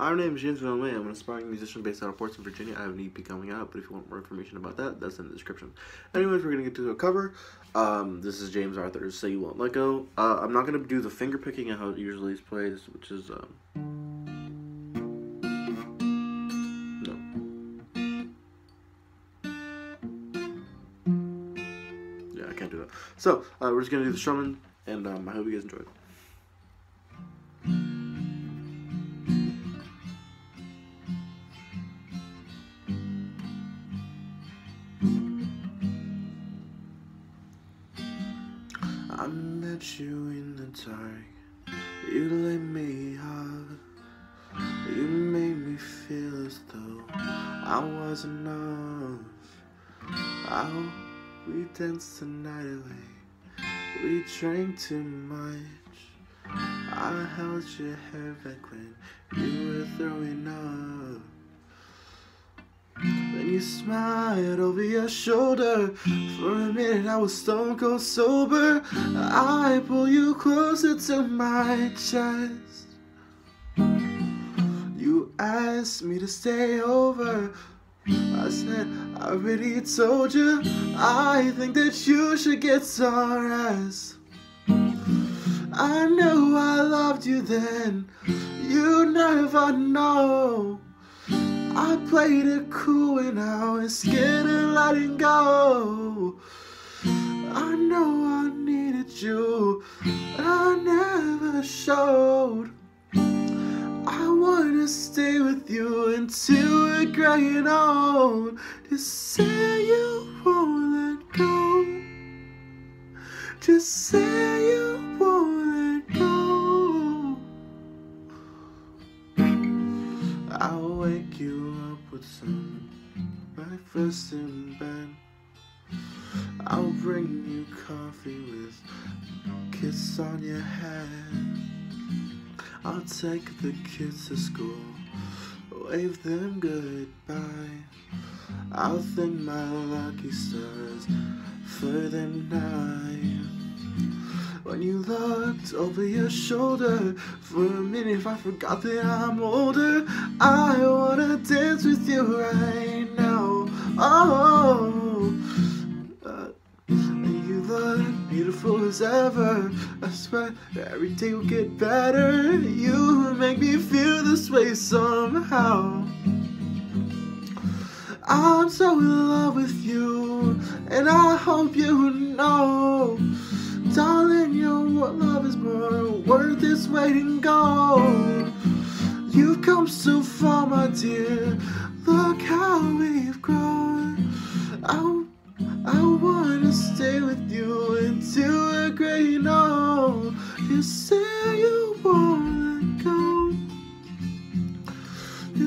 Hi, my name is James Van I'm an aspiring musician based out of Portsmouth, Virginia. I have an EP coming out, but if you want more information about that, that's in the description. Anyways, we're gonna get to a cover. Um, this is James Arthur's "Say You Won't Let Go." Uh, I'm not gonna do the finger picking how it usually is played, which is um, no. Yeah, I can't do that. So uh, we're just gonna do the strumming, and um, I hope you guys enjoy it. You in the dark. You lit me up. You made me feel as though I wasn't enough. How we danced the night away. We drank too much. I held your hair back when you were throwing up. You smiled over your shoulder. For a minute I was stone cold sober. I pull you closer to my chest. You asked me to stay over. I said, I already told you. I think that you should get some rest. I knew I loved you then. You never know I played it cool and now I'm scared of letting go. I know I needed you, but I never showed. I wanna stay with you until we're growing old. Just say you won't let go. Just say breakfast in bed. I'll bring you coffee with a kiss on your head. I'll take the kids to school, wave them goodbye. I'll thank my lucky stars for the night. When you looked over your shoulder For a minute if I forgot that I'm older I wanna dance with you right ever I swear every day will get better You make me feel this way somehow I'm so in love with you And I hope you know Darling, your love is more worth its weight in gold. You've come so far, my dear. Look how we've grown. I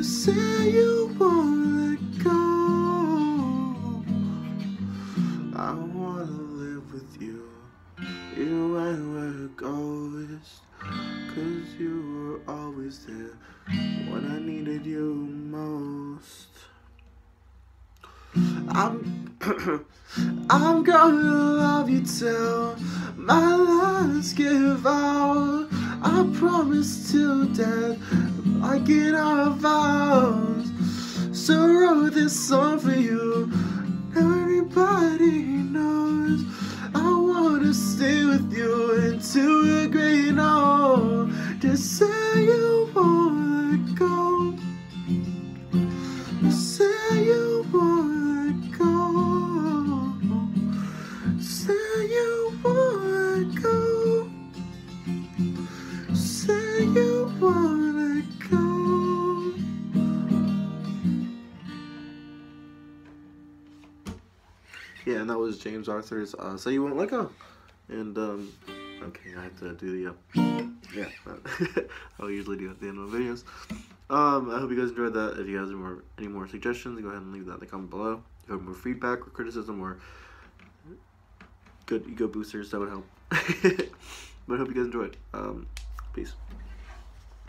Say you won't let go. I wanna live with you. You ain't where it goes Cause you were always there When I needed you most I'm I'm gonna love you till my last give out Promise till death. I in our vows. So wrote this song for you. Everybody knows Yeah, and that was James Arthur's uh, "Say You Won't Let Go," and um, okay, I have to do the uh, yeah, I usually do at the end of the videos. Um, I hope you guys enjoyed that. If you guys have more any more suggestions, go ahead and leave that in the comment below. If you have more feedback or criticism or good ego boosters, that would help. but I hope you guys enjoyed. Um, peace.